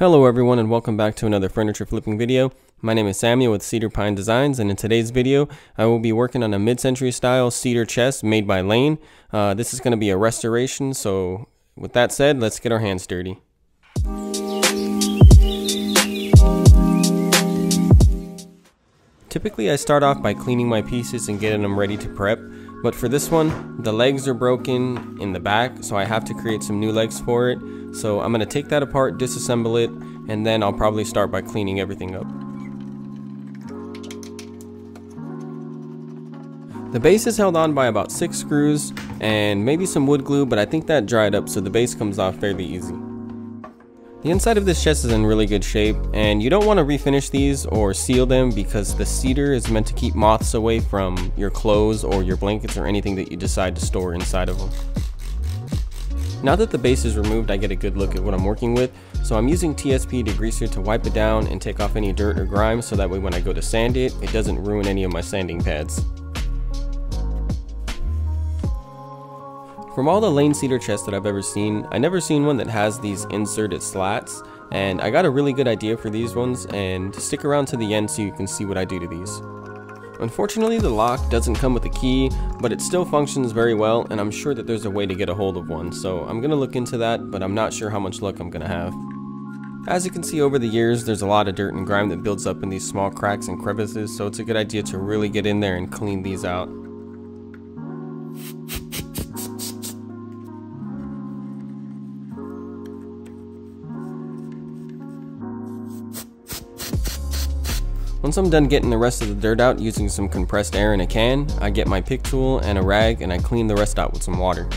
Hello everyone and welcome back to another furniture flipping video. My name is Samuel with Cedar Pine Designs and in today's video I will be working on a mid-century style cedar chest made by Lane. Uh, this is going to be a restoration so with that said let's get our hands dirty. Typically I start off by cleaning my pieces and getting them ready to prep, but for this one, the legs are broken in the back, so I have to create some new legs for it. So I'm going to take that apart, disassemble it, and then I'll probably start by cleaning everything up. The base is held on by about 6 screws and maybe some wood glue, but I think that dried up so the base comes off fairly easy. The inside of this chest is in really good shape, and you don't want to refinish these or seal them because the cedar is meant to keep moths away from your clothes or your blankets or anything that you decide to store inside of them. Now that the base is removed, I get a good look at what I'm working with, so I'm using TSP degreaser to wipe it down and take off any dirt or grime so that way when I go to sand it, it doesn't ruin any of my sanding pads. From all the lane cedar chests that I've ever seen, I never seen one that has these inserted slats, and I got a really good idea for these ones, and stick around to the end so you can see what I do to these. Unfortunately, the lock doesn't come with a key, but it still functions very well, and I'm sure that there's a way to get a hold of one, so I'm gonna look into that, but I'm not sure how much luck I'm gonna have. As you can see over the years, there's a lot of dirt and grime that builds up in these small cracks and crevices, so it's a good idea to really get in there and clean these out. Once I'm done getting the rest of the dirt out using some compressed air in a can, I get my pick tool and a rag and I clean the rest out with some water.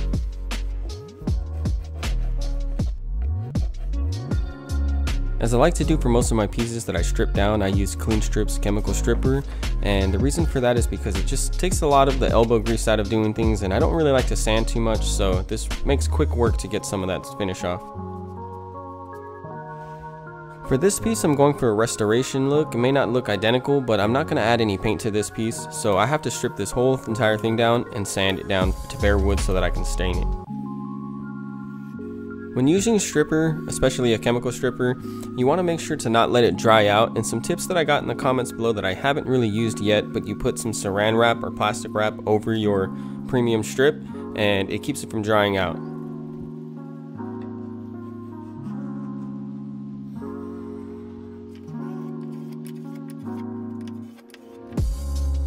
As I like to do for most of my pieces that I strip down, I use Klean-Strip's Chemical Stripper, and the reason for that is because it just takes a lot of the elbow grease out of doing things, and I don't really like to sand too much, so this makes quick work to get some of that finish off. For this piece, I'm going for a restoration look. It may not look identical, but I'm not going to add any paint to this piece, so I have to strip this whole entire thing down and sand it down to bare wood so that I can stain it. When using stripper, especially a chemical stripper, you want to make sure to not let it dry out, and some tips that I got in the comments below that I haven't really used yet, but you put some saran wrap or plastic wrap over your premium strip, and it keeps it from drying out.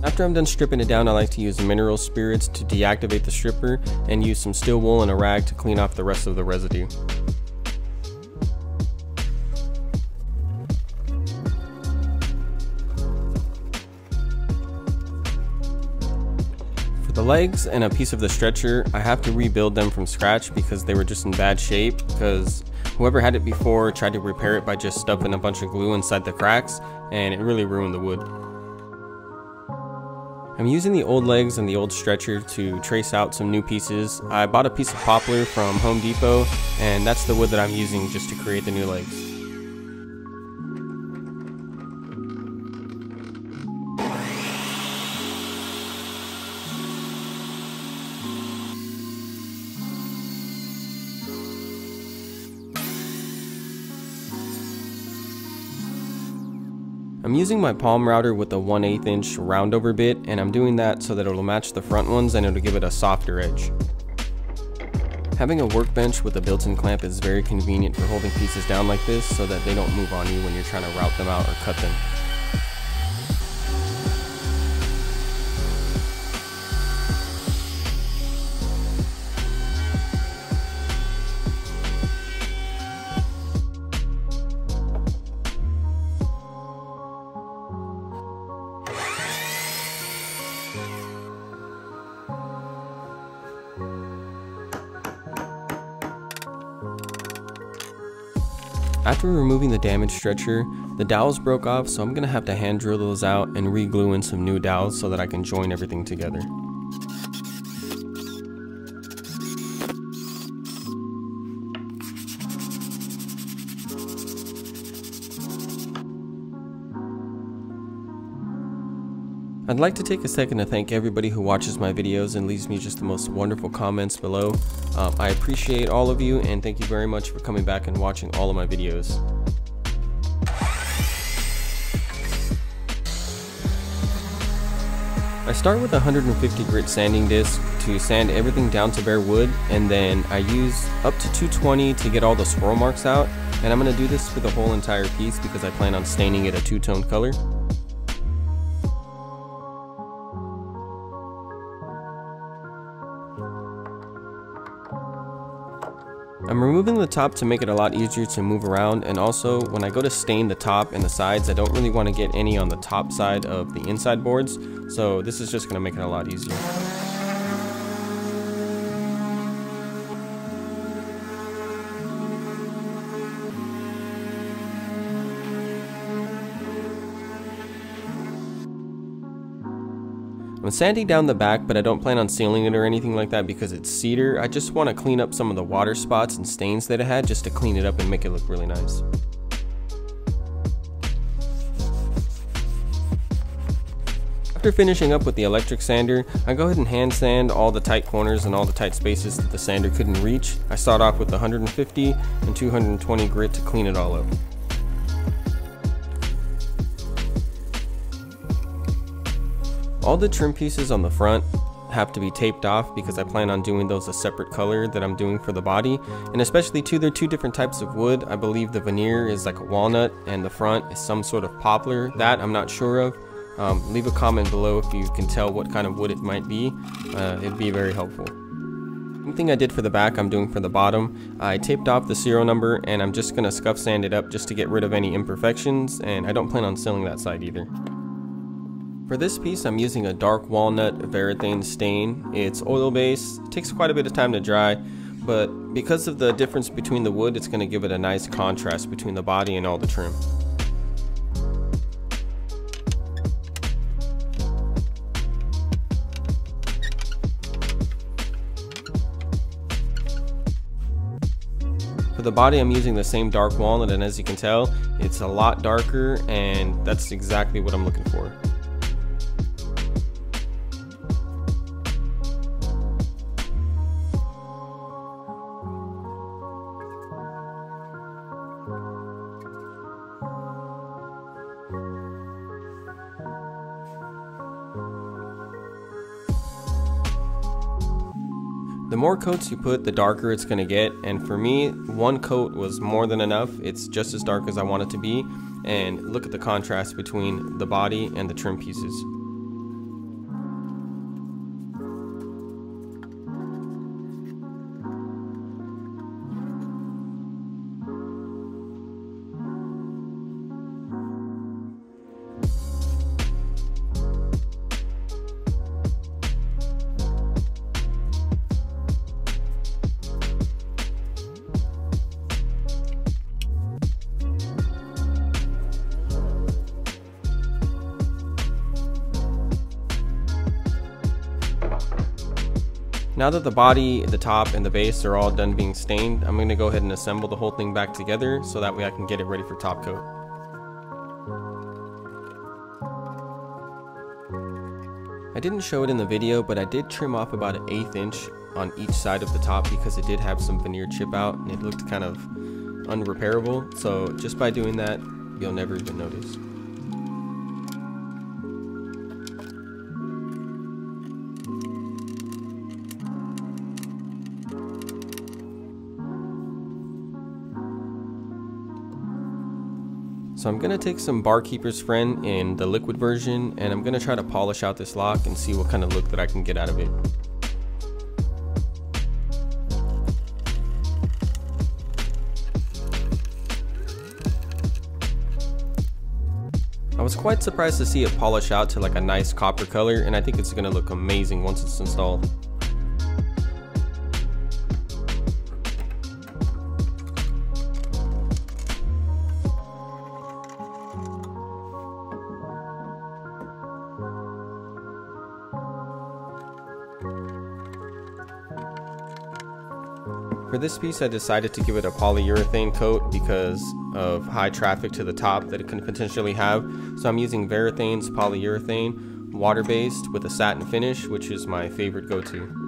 After I'm done stripping it down, I like to use mineral spirits to deactivate the stripper and use some steel wool and a rag to clean off the rest of the residue. For the legs and a piece of the stretcher, I have to rebuild them from scratch because they were just in bad shape because whoever had it before tried to repair it by just stuffing a bunch of glue inside the cracks and it really ruined the wood. I'm using the old legs and the old stretcher to trace out some new pieces. I bought a piece of poplar from Home Depot and that's the wood that I'm using just to create the new legs. I'm using my palm router with a 1 8 inch roundover bit and I'm doing that so that it'll match the front ones and it'll give it a softer edge. Having a workbench with a built-in clamp is very convenient for holding pieces down like this so that they don't move on you when you're trying to route them out or cut them. After removing the damaged stretcher, the dowels broke off so I'm going to have to hand drill those out and re-glue in some new dowels so that I can join everything together. I'd like to take a second to thank everybody who watches my videos and leaves me just the most wonderful comments below. Um, I appreciate all of you and thank you very much for coming back and watching all of my videos. I start with 150 grit sanding disc to sand everything down to bare wood and then I use up to 220 to get all the swirl marks out and I'm going to do this for the whole entire piece because I plan on staining it a two-tone color. I'm removing the top to make it a lot easier to move around and also when I go to stain the top and the sides I don't really want to get any on the top side of the inside boards so this is just going to make it a lot easier. I'm sanding down the back, but I don't plan on sealing it or anything like that because it's cedar. I just want to clean up some of the water spots and stains that it had just to clean it up and make it look really nice. After finishing up with the electric sander, I go ahead and hand sand all the tight corners and all the tight spaces that the sander couldn't reach. I start off with 150 and 220 grit to clean it all up. All the trim pieces on the front have to be taped off because I plan on doing those a separate color that I'm doing for the body. And especially too they're two different types of wood. I believe the veneer is like a walnut and the front is some sort of poplar. That I'm not sure of. Um, leave a comment below if you can tell what kind of wood it might be. Uh, it'd be very helpful. One thing I did for the back I'm doing for the bottom. I taped off the serial number and I'm just gonna scuff sand it up just to get rid of any imperfections. And I don't plan on sealing that side either for this piece, I'm using a dark walnut varathane stain. It's oil based, takes quite a bit of time to dry, but because of the difference between the wood, it's going to give it a nice contrast between the body and all the trim. For the body, I'm using the same dark walnut, and as you can tell, it's a lot darker, and that's exactly what I'm looking for. The more coats you put, the darker it's going to get, and for me, one coat was more than enough. It's just as dark as I want it to be, and look at the contrast between the body and the trim pieces. Now that the body, the top, and the base are all done being stained, I'm going to go ahead and assemble the whole thing back together so that way I can get it ready for top coat. I didn't show it in the video, but I did trim off about an eighth inch on each side of the top because it did have some veneer chip out and it looked kind of unrepairable. So just by doing that, you'll never even notice. So I'm to take some Barkeeper's Friend in the liquid version and I'm to try to polish out this lock and see what kind of look that I can get out of it. I was quite surprised to see it polish out to like a nice copper color and I think it's to look amazing once it's installed. For this piece, I decided to give it a polyurethane coat because of high traffic to the top that it can potentially have. So I'm using Varathane's polyurethane, water-based with a satin finish, which is my favorite go-to.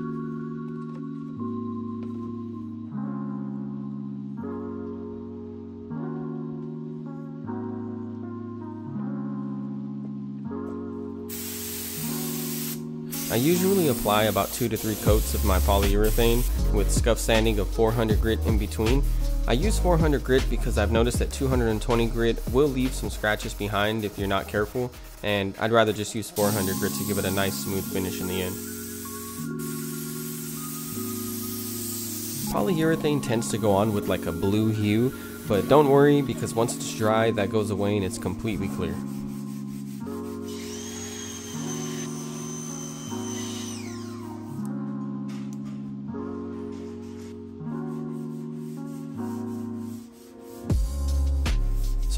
I usually apply about 2 to 3 coats of my polyurethane with scuff sanding of 400 grit in between. I use 400 grit because I've noticed that 220 grit will leave some scratches behind if you're not careful and I'd rather just use 400 grit to give it a nice smooth finish in the end. Polyurethane tends to go on with like a blue hue, but don't worry because once it's dry that goes away and it's completely clear.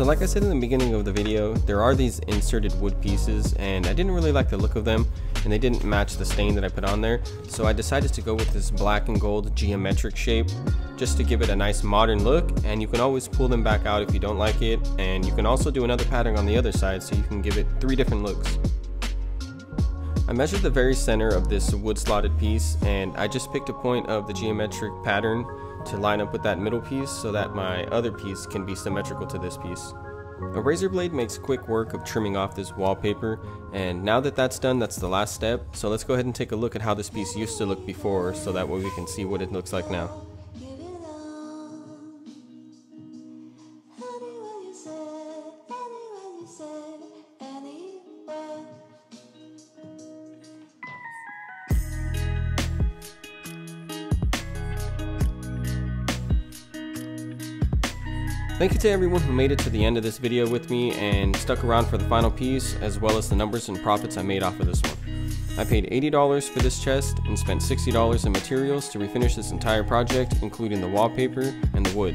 So like I said in the beginning of the video, there are these inserted wood pieces and I didn't really like the look of them and they didn't match the stain that I put on there. So I decided to go with this black and gold geometric shape just to give it a nice modern look and you can always pull them back out if you don't like it and you can also do another pattern on the other side so you can give it three different looks. I measured the very center of this wood slotted piece and I just picked a point of the geometric pattern to line up with that middle piece so that my other piece can be symmetrical to this piece. A razor blade makes quick work of trimming off this wallpaper and now that that's done that's the last step so let's go ahead and take a look at how this piece used to look before so that way we can see what it looks like now. To everyone who made it to the end of this video with me and stuck around for the final piece as well as the numbers and profits I made off of this one. I paid $80 for this chest and spent $60 in materials to refinish this entire project including the wallpaper and the wood.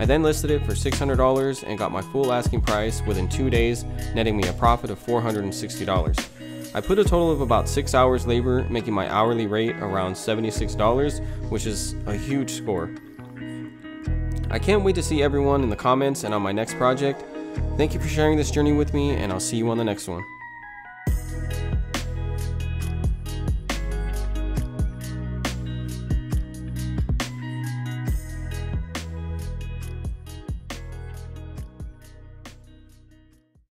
I then listed it for $600 and got my full asking price within two days netting me a profit of $460. I put a total of about 6 hours labor making my hourly rate around $76 which is a huge score. I can't wait to see everyone in the comments and on my next project. Thank you for sharing this journey with me, and I'll see you on the next one.